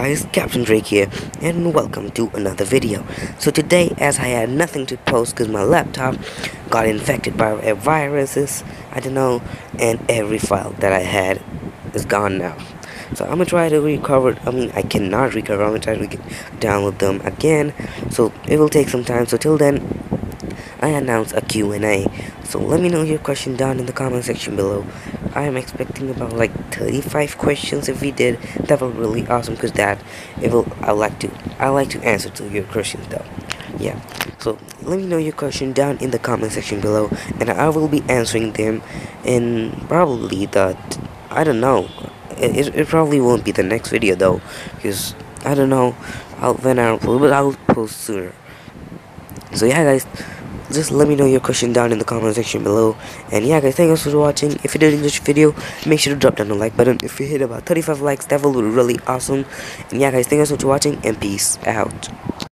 guys, Captain Drake here, and welcome to another video. So today, as I had nothing to post because my laptop got infected by viruses, I don't know, and every file that I had is gone now. So I'm gonna try to recover, I mean, I cannot recover, I'm gonna try to download them again, so it will take some time, so till then, I announce a Q&A. So let me know your question down in the comment section below. I am expecting about like 35 questions if we did. That be really awesome because that it will I like to I like to answer to your questions though. Yeah. So let me know your question down in the comment section below and I will be answering them in probably the I don't know. It, it probably won't be the next video though because I don't know I'll when I'll but I'll post sooner. So yeah guys just let me know your question down in the comment section below. And yeah guys thank you so much for watching. If you did enjoy this video make sure to drop down the like button. If you hit about 35 likes that will be really awesome. And yeah guys thank you so much for watching and peace out